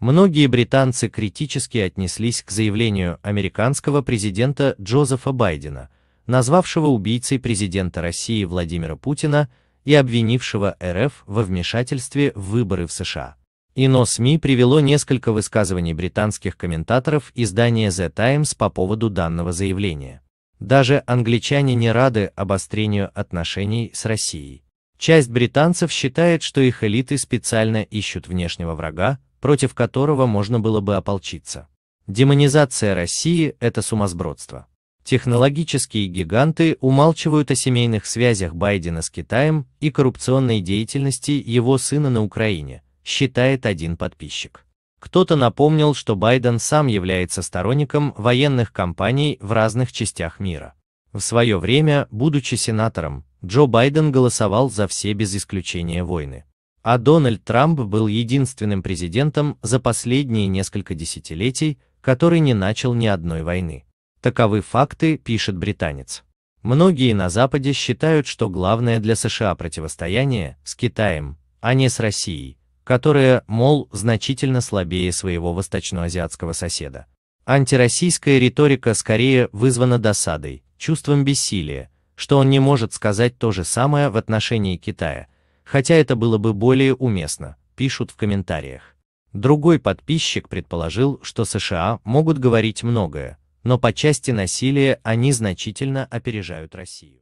Многие британцы критически отнеслись к заявлению американского президента Джозефа Байдена, назвавшего убийцей президента России Владимира Путина и обвинившего РФ во вмешательстве в выборы в США. Ино СМИ привело несколько высказываний британских комментаторов издания The Times по поводу данного заявления. Даже англичане не рады обострению отношений с Россией. Часть британцев считает, что их элиты специально ищут внешнего врага, против которого можно было бы ополчиться. Демонизация России – это сумасбродство. Технологические гиганты умалчивают о семейных связях Байдена с Китаем и коррупционной деятельности его сына на Украине, считает один подписчик. Кто-то напомнил, что Байден сам является сторонником военных кампаний в разных частях мира. В свое время, будучи сенатором, Джо Байден голосовал за все без исключения войны. А Дональд Трамп был единственным президентом за последние несколько десятилетий, который не начал ни одной войны. Таковы факты, пишет британец. Многие на Западе считают, что главное для США противостояние с Китаем, а не с Россией, которая, мол, значительно слабее своего восточноазиатского соседа. Антироссийская риторика скорее вызвана досадой, чувством бессилия, что он не может сказать то же самое в отношении Китая, хотя это было бы более уместно, пишут в комментариях. Другой подписчик предположил, что США могут говорить многое, но по части насилия они значительно опережают Россию.